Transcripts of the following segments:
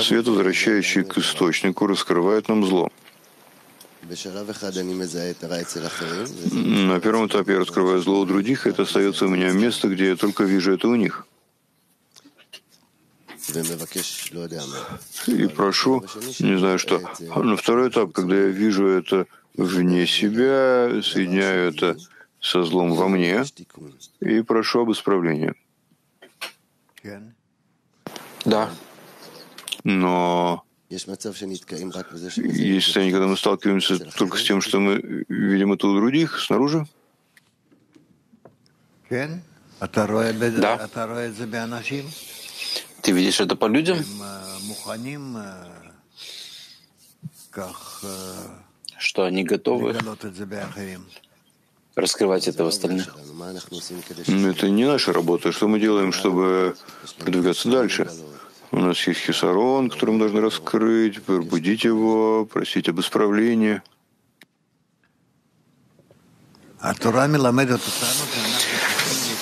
Свет, возвращающий к источнику, раскрывает нам зло. На первом этапе я раскрываю зло у других, и это остается у меня место, где я только вижу это у них. И прошу, не знаю что. На второй этап, когда я вижу это вне себя, соединяю это со злом во мне и прошу об исправлении. Да. Но есть состояние, когда мы сталкиваемся только с тем, что мы видим это у других снаружи? Да. Ты видишь это по людям? Что они готовы раскрывать это в остальных? Это не наша работа. Что мы делаем, чтобы продвигаться дальше? У нас есть хисарон, который мы должны раскрыть, пробудить его, просить об исправлении.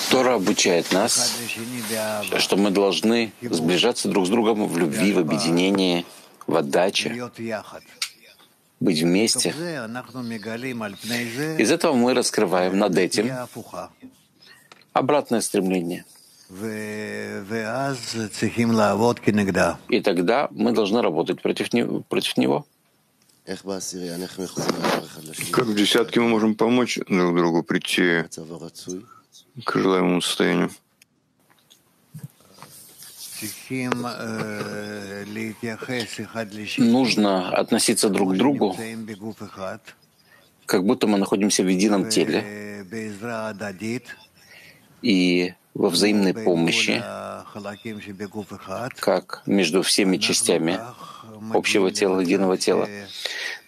Тора обучает нас, что мы должны сближаться друг с другом в любви, в объединении, в отдаче, быть вместе. Из этого мы раскрываем над этим обратное стремление. И тогда мы должны работать против него. Против него. Как в десятке мы можем помочь друг другу прийти к желаемому состоянию? Нужно относиться друг к другу, как будто мы находимся в едином теле, и во взаимной помощи, как между всеми частями общего тела, единого тела,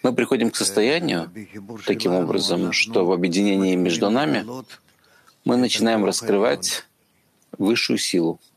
мы приходим к состоянию, таким образом, что в объединении между нами мы начинаем раскрывать высшую силу —